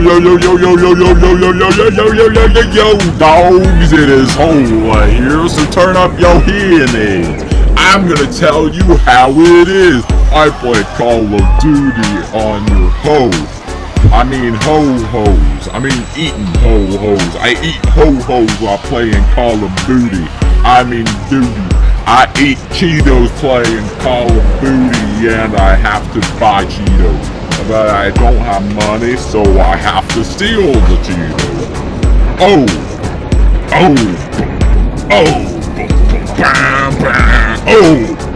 yo yo yo yo yo yo yo yo yo yo yo yo yo yo yo dogs it is Hola here so turn up your hearing aids I'm gonna tell you how it is I play Call of Duty on your hoe I mean ho-hos I mean eating ho-hos I eat ho-hos while playing Call of Duty I mean duty I eat Cheetos playing Call of Duty and I have to buy Cheetos but I don't have money, so I have to steal the Cheetos. Oh! Oh! Oh! Bam, bam, oh!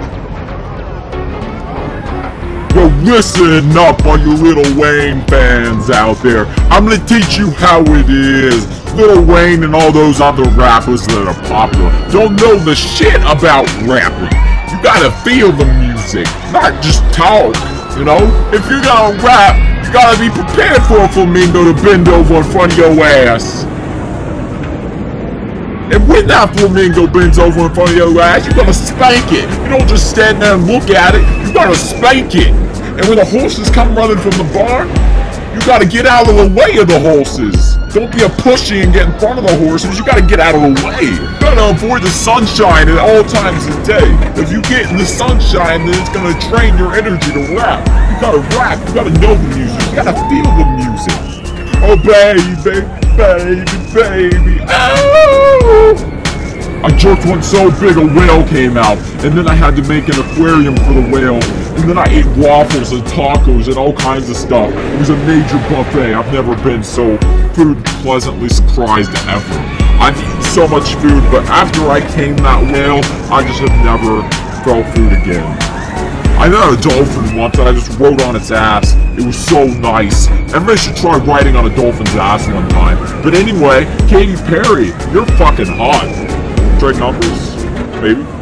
Yo, listen up, all you Little Wayne fans out there. I'm gonna teach you how it is. Little Wayne and all those other rappers that are popular don't know the shit about rapping. You gotta feel the music, not just talk. You know, if you're gonna rap, you gotta be prepared for a flamingo to bend over in front of your ass. And when that flamingo bends over in front of your ass, you gotta spank it. You don't just stand there and look at it, you gotta spank it. And when the horses come running from the barn, you gotta get out of the way of the horses. Don't be a pushy and get in front of the horses. You gotta get out of the way. You gotta avoid the sunshine at all times of day. If you get in the sunshine, then it's gonna drain your energy to rap. You gotta rap. You gotta know the music. You gotta feel the music. Oh baby, baby, baby. Oh! I jerked one so big a whale came out, and then I had to make an aquarium for the whale, and then I ate waffles and tacos and all kinds of stuff. It was a major buffet. I've never been so food pleasantly surprised ever. I've eaten so much food, but after I came that whale, I just have never felt food again. I met a dolphin once and I just rode on its ass. It was so nice. Everybody should try riding on a dolphin's ass one time. But anyway, Katy Perry, you're fucking hot. Trade numbers? Maybe?